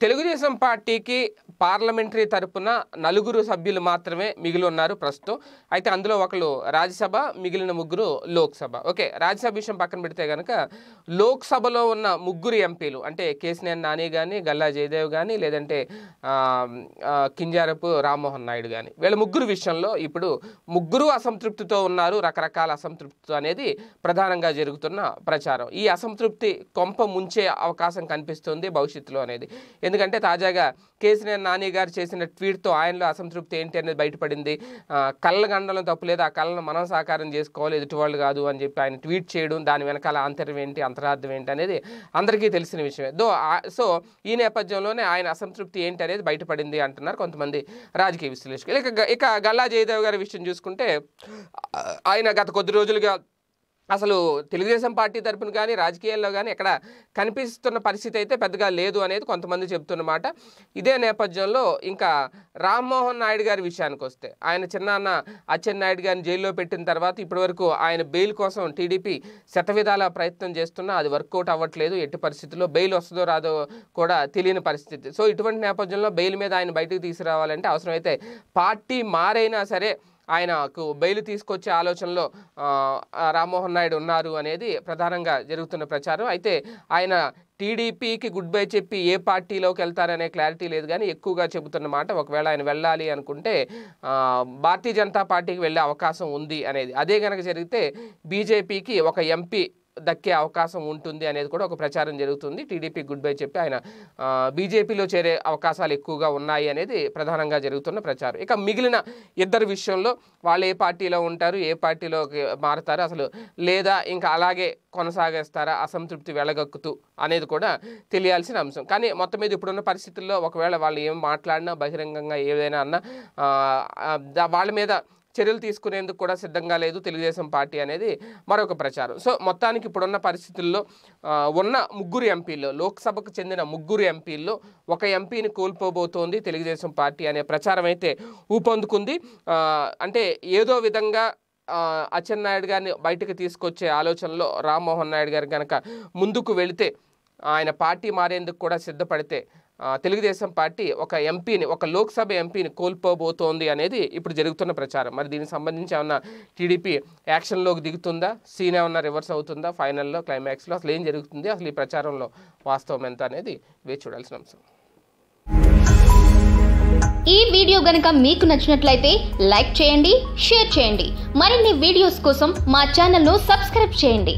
తెలుగుదేశం పార్టీకి పార్లమెంటరీ తరపున నలుగురు సభ్యులు మాత్రమే మిగిలి ఉన్నారు ప్రస్తుతం. అయితే అందులో ఒకరు రాజ్యసభ మిగిలిన ముగ్గురు లోక్సభ. ఓకే రాజ్యసభ విషయం పక్కన పెడితే కనుక లోక్సభలో ఉన్న ముగ్గురు ఎంపీలు అంటే కేసినేని నాని కానీ గల్లా జయదేవ్ కానీ లేదంటే కింజారపు రామ్మోహన్ నాయుడు కానీ వీళ్ళ ముగ్గురు విషయంలో ఇప్పుడు ముగ్గురు అసంతృప్తితో ఉన్నారు రకరకాల అసంతృప్తితో అనేది ప్రధానంగా జరుగుతున్న ప్రచారం. ఈ అసంతృప్తి కొంప ముంచే అవకాశం కనిపిస్తుంది భవిష్యత్తులో అనేది. ఎందుకంటే తాజాగా కేసీఆర్ నాని గారు చేసిన ట్వీట్తో ఆయనలో అసంతృప్తి ఏంటి అనేది బయటపడింది. కళ్ళ గండలం తప్పులేదు ఆ కళ్ళను మనం సాకారం చేసుకోవాలి ఎదుటివాళ్ళు కాదు అని చెప్పి ఆయన ట్వీట్ చేయడం దాని వెనకాల ఆంతర్యం ఏంటి అంతరార్థం ఏంటి అనేది అందరికీ తెలిసిన విషయమే. దో సో ఈ నేపథ్యంలోనే ఆయన అసంతృప్తి ఏంటి అనేది బయటపడింది అంటున్నారు కొంతమంది రాజకీయ విశ్లేషకులు. ఇక ఇక గల్లా జయదేవ్ గారి విషయం చూసుకుంటే ఆయన గత కొద్ది రోజులుగా అసలు తెలుగుదేశం పార్టీ తరపున కానీ రాజకీయాల్లో కానీ ఎక్కడ కనిపిస్తున్న పరిస్థితి అయితే పెద్దగా లేదు అనేది కొంతమంది చెప్తున్నమాట ఇదే నేపథ్యంలో ఇంకా రామ్మోహన్ నాయుడు గారి విషయానికి వస్తే ఆయన చిన్నాన్న అచ్చెన్నాయుడు గారిని జైల్లో పెట్టిన తర్వాత ఇప్పటివరకు ఆయన బెయిల్ కోసం టీడీపీ శతవిధాల ప్రయత్నం చేస్తున్నా అది వర్కౌట్ అవ్వట్లేదు ఎట్టి పరిస్థితుల్లో బెయిల్ వస్తుందో రాదో కూడా తెలియని పరిస్థితి. సో ఇటువంటి నేపథ్యంలో బెయిల్ మీద ఆయన బయటకు తీసుకురావాలంటే అవసరమైతే పార్టీ మారైనా సరే ఆయనకు బెయిల్ తీసుకొచ్చే ఆలోచనలో రామ్మోహన్ నాయుడు ఉన్నారు అనేది ప్రధానంగా జరుగుతున్న ప్రచారం. అయితే ఆయన టీడీపీకి గుడ్ బై చెప్పి ఏ పార్టీలోకి వెళ్తారనే క్లారిటీ లేదు కానీ ఎక్కువగా చెబుతున్న మాట ఒకవేళ ఆయన వెళ్ళాలి అనుకుంటే భారతీయ జనతా పార్టీకి వెళ్ళే అవకాశం ఉంది అనేది. అదే కనుక జరిగితే బీజేపీకి ఒక ఎంపీ దక్కే అవకాశం ఉంటుంది అనేది కూడా ఒక ప్రచారం జరుగుతుంది. టీడీపీ గుడ్ బై చెప్పి ఆయన బీజేపీలో చేరే అవకాశాలు ఎక్కువగా ఉన్నాయి అనేది ప్రధానంగా జరుగుతున్న ప్రచారం. ఇక మిగిలిన ఇద్దరు విషయంలో వాళ్ళు ఏ పార్టీలో ఉంటారు ఏ పార్టీలోకి మారుతారు అసలు లేదా ఇంకా అలాగే కొనసాగేస్తారా అసంతృప్తి వెళ్ళగక్కుతూ అనేది కూడా తెలియాల్సిన అంశం. కానీ మొత్తం మీద ఇప్పుడున్న పరిస్థితుల్లో ఒకవేళ వాళ్ళు ఏం మాట్లాడినా బహిరంగంగా ఏదైనా అన్నా దా- వాళ్ళ మీద చర్యలు తీసుకునేందుకు కూడా సిద్ధంగా లేదు తెలుగుదేశం పార్టీ అనేది మరొక ప్రచారం. సో మొత్తానికి ఇప్పుడున్న పరిస్థితుల్లో ఉన్న ముగ్గురు ఎంపీల్లో లోక్సభకు చెందిన ముగ్గురు ఎంపీల్లో ఒక ఎంపీని కోల్పోబోతోంది తెలుగుదేశం పార్టీ అనే ప్రచారం అయితే ఊపందుకుంది. అంటే ఏదో విధంగా ఆ, అచ్చెన్నాయుడు గారిని బయటకు తీసుకొచ్చే ఆలోచనలో రామ్మోహన్ నాయుడు గారు కనుక ముందుకు వెళితే ఆయన పార్టీ మారేందుకు కూడా సిద్ధపడితే తెలుగుదేశం పార్టీ ఒక ఎంపీని ఒక లోక్సభ ఎంపీని కోల్పోబోతోంది అనేది ఇప్పుడు జరుగుతున్న ప్రచారం. మరి దీనికి సంబంధించి ఏమన్నా టీడీపీ యాక్షన్లోకి దిగుతుందా? సీన్ ఏమన్నా రివర్స్ అవుతుందా? ఫైనల్లో క్లైమాక్స్లో అసలు ఏం జరుగుతుంది? అసలు ఈ ప్రచారంలో వాస్తవం ఎంత అనేది వేచి చూడాల్సిన అంశం. ఈ వీడియో గనుక మీకు నచ్చినట్లయితే లైక్ చేయండి షేర్ చేయండి. మరిన్ని వీడియోస్ కోసం మా ఛానల్ను సబ్స్క్రైబ్ చేయండి.